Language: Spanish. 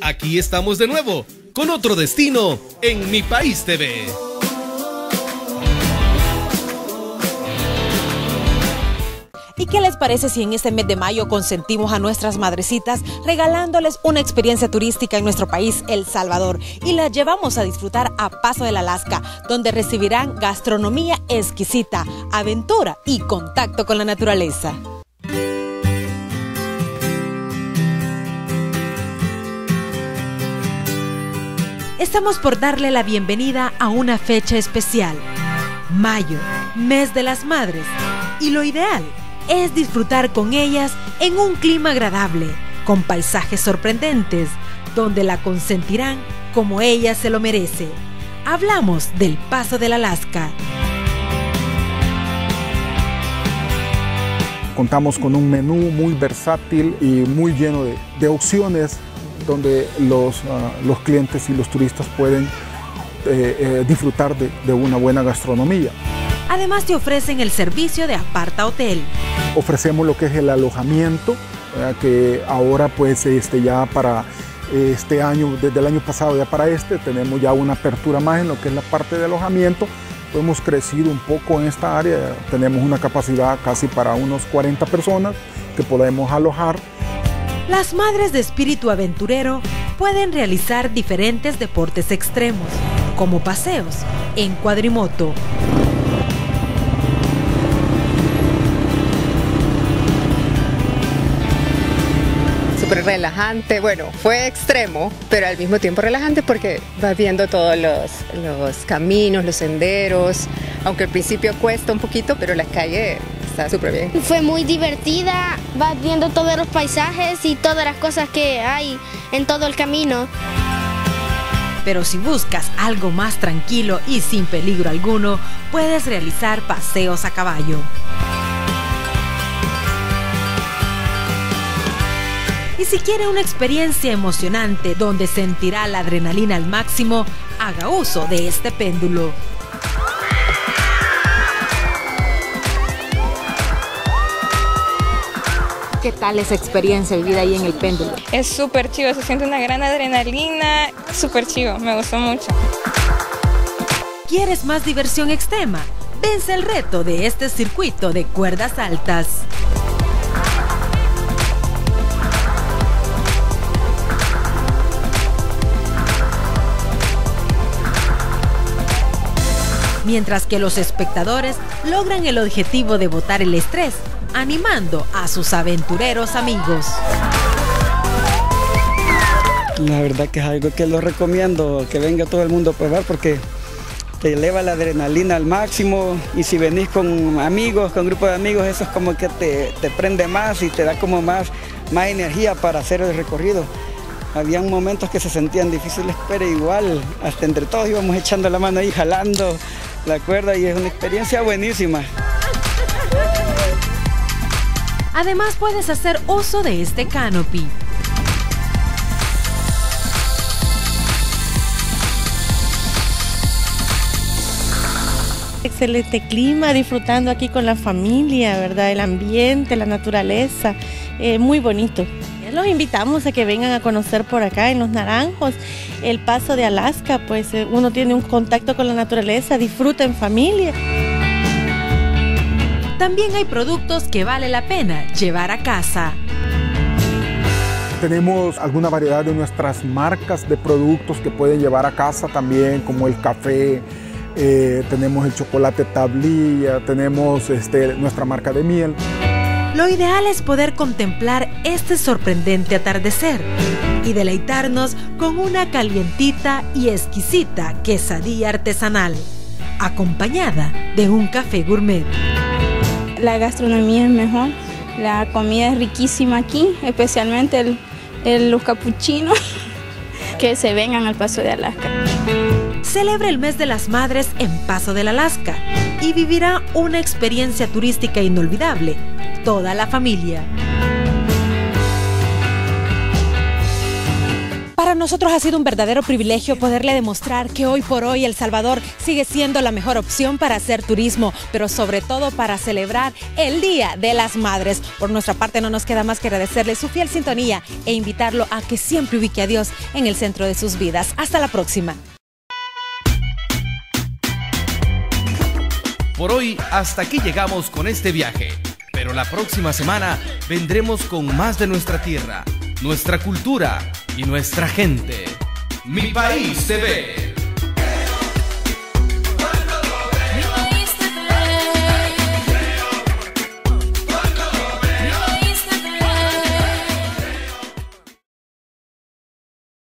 Aquí estamos de nuevo con otro destino en Mi País TV. ¿Y qué les parece si en este mes de mayo consentimos a nuestras madrecitas regalándoles una experiencia turística en nuestro país, El Salvador, y las llevamos a disfrutar a Paso del Alaska, donde recibirán gastronomía exquisita, aventura y contacto con la naturaleza? Estamos por darle la bienvenida a una fecha especial, mayo, mes de las madres, y lo ideal es disfrutar con ellas en un clima agradable, con paisajes sorprendentes, donde la consentirán como ella se lo merece. Hablamos del Paso del Alaska. Contamos con un menú muy versátil y muy lleno de, opciones donde los, ah, los, clientes y los turistas pueden eh, eh, disfrutar de, de una buena gastronomía. Además te ofrecen el servicio de aparta hotel. Ofrecemos lo que es el alojamiento, que ahora pues este, ya para este año, desde el año pasado ya para este, tenemos ya una apertura más en lo que es la parte de alojamiento. Hemos crecido un poco en esta área, tenemos una capacidad casi para unos 40 personas que podemos alojar. Las madres de espíritu aventurero pueden realizar diferentes deportes extremos, como paseos en cuadrimoto, relajante. Bueno, fue extremo, pero al mismo tiempo relajante porque vas viendo todos los, los caminos, los senderos. Aunque al principio cuesta un poquito, pero la calle súper bien. Fue muy divertida, vas viendo todos los paisajes y todas las cosas que hay en todo el camino. Pero si buscas algo más tranquilo y sin peligro alguno, puedes realizar paseos a caballo. Y si quiere una experiencia emocionante donde sentirá la adrenalina al máximo, haga uso de este péndulo. ¿Qué tal esa experiencia vivida ahí en el péndulo? Es súper chido, se siente una gran adrenalina, súper chido, me gustó mucho. ¿Quieres más diversión extrema? Vence el reto de este circuito de cuerdas altas. Mientras que los espectadores logran el objetivo de botar el estrés, animando a sus aventureros amigos. La verdad que es algo que lo recomiendo, que venga todo el mundo a probar porque te eleva la adrenalina al máximo y si venís con amigos, con grupo de amigos, eso es como que te, prende más y te da como más, más energía para hacer el recorrido. Habían momentos que se sentían difíciles, pero igual, hasta entre todos íbamos echando la mano ahí, jalando, la cuerda y es una experiencia buenísima. Además puedes hacer uso de este canopy. Excelente clima, disfrutando aquí con la familia, ¿verdad? El ambiente, la naturaleza, eh, muy bonito. Los invitamos a que vengan a conocer por acá en Los Naranjos el paso de Alaska, pues eh, uno tiene un contacto con la naturaleza, disfruta en familia. También hay productos que vale la pena llevar a casa. Tenemos alguna variedad de nuestras marcas de productos que pueden llevar a casa también, como el café, eh, tenemos el chocolate tablilla, tenemos este, nuestra marca de miel. Lo ideal es poder contemplar este sorprendente atardecer y deleitarnos con una calientita y exquisita quesadilla artesanal, acompañada de un café gourmet. La gastronomía es mejor, la comida es riquísima aquí, especialmente el, los capuchinos que se vengan al Paso de Alaska. Celebra el mes de las madres en Paso del Alaska y vivirá una experiencia turística inolvidable toda la familia. Para nosotros ha sido un verdadero privilegio poderle demostrar que hoy por hoy El Salvador sigue siendo la mejor opción para hacer turismo, pero sobre todo para celebrar el Día de las Madres. Por nuestra parte no nos queda más que agradecerle su fiel sintonía e invitarlo a que siempre ubique a Dios en el centro de sus vidas. Hasta la próxima. Por hoy hasta aquí llegamos con este viaje, pero la próxima semana vendremos con más de nuestra tierra, nuestra cultura y nuestra gente. Mi país se ve.